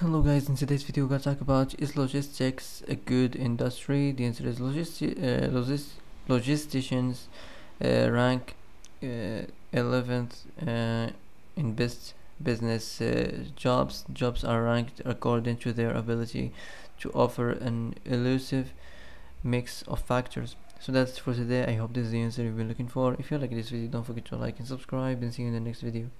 hello guys, in today's video we're gonna talk about is logistics a good industry? The answer is logisti uh, logis logisticians uh, rank uh, 11th uh, in best business uh, jobs. Jobs are ranked according to their ability to offer an elusive mix of factors. So that's for today. I hope this is the answer you've been looking for. If you like this video, don't forget to like and subscribe and see you in the next video.